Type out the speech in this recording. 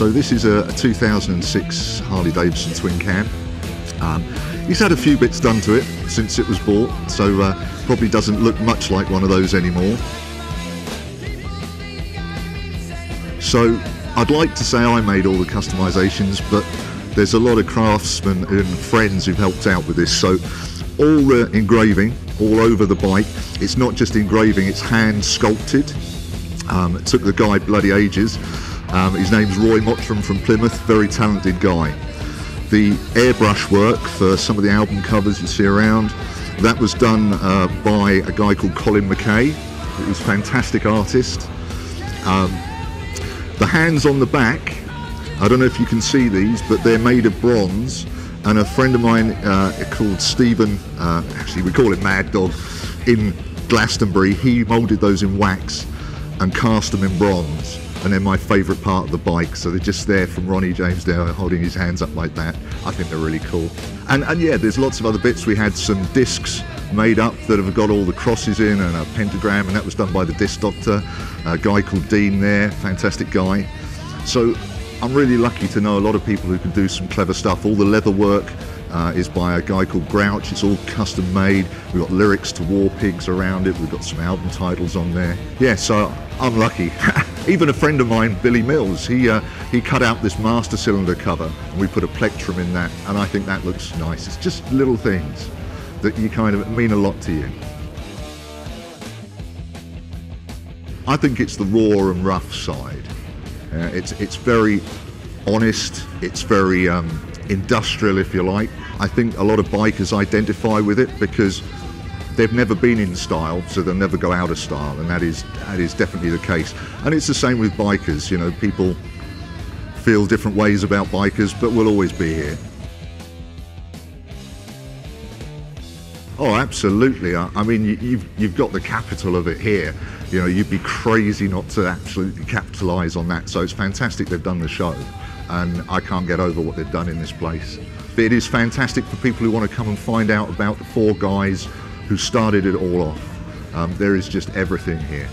So this is a, a 2006 Harley Davidson Twin Cam. Um, he's had a few bits done to it since it was bought, so uh, probably doesn't look much like one of those anymore. So I'd like to say I made all the customizations, but there's a lot of craftsmen and friends who've helped out with this. So all the engraving all over the bike. It's not just engraving, it's hand sculpted. Um, it took the guy bloody ages. Um, his name's Roy Mottram from Plymouth, very talented guy. The airbrush work for some of the album covers you see around, that was done uh, by a guy called Colin McKay, who's a fantastic artist. Um, the hands on the back, I don't know if you can see these, but they're made of bronze. And a friend of mine uh, called Stephen, uh, actually we call him Mad Dog, in Glastonbury, he moulded those in wax and cast them in bronze. And they're my favourite part of the bike. So they're just there from Ronnie James there holding his hands up like that. I think they're really cool. And, and yeah, there's lots of other bits. We had some discs made up that have got all the crosses in and a pentagram, and that was done by the disc doctor, a guy called Dean there, fantastic guy. So I'm really lucky to know a lot of people who can do some clever stuff. All the leather work uh, is by a guy called Grouch. It's all custom made. We've got lyrics to War Pigs around it. We've got some album titles on there. Yeah, so I'm lucky. Even a friend of mine, Billy Mills, he uh, he cut out this master cylinder cover and we put a plectrum in that, and I think that looks nice. It's just little things that you kind of mean a lot to you. I think it's the raw and rough side. Uh, it's it's very honest. It's very um, industrial, if you like. I think a lot of bikers identify with it because they've never been in style, so they'll never go out of style, and that is that is definitely the case. And it's the same with bikers. You know, people feel different ways about bikers, but we'll always be here. Oh, absolutely. I, mean, you, you've you've got the capital of it here. You know, you'd be crazy not to absolutely capitalise on that. So it's fantastic they've done the show, and I can't get over what they've done in this place. It is fantastic for people who want to come and find out about the four guys who started it all off. Um, there is just everything here.